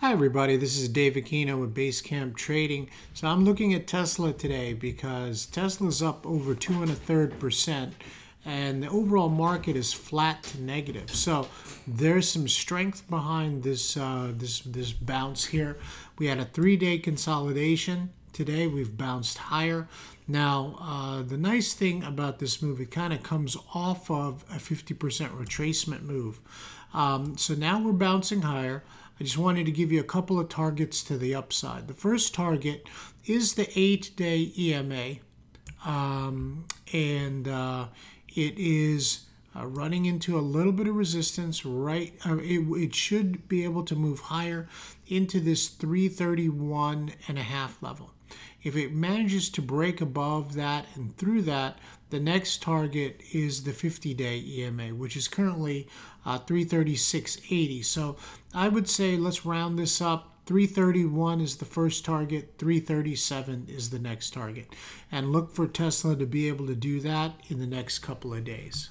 Hi, everybody. This is Dave Aquino with Basecamp Trading. So I'm looking at Tesla today because Tesla's up over two and a third percent, and the overall market is flat to negative. So there's some strength behind this uh, this this bounce here. We had a three-day consolidation. Today we've bounced higher. Now, uh, the nice thing about this move, it kind of comes off of a 50% retracement move. Um, so now we're bouncing higher. I just wanted to give you a couple of targets to the upside. The first target is the eight day EMA, um, and uh, it is uh, running into a little bit of resistance right uh, it, it should be able to move higher into this 331 and a half level if it manages to break above that and through that, the next target is the 50 day EMA, which is currently uh, 336.80. So I would say let's round this up. 331 is the first target, 337 is the next target. And look for Tesla to be able to do that in the next couple of days.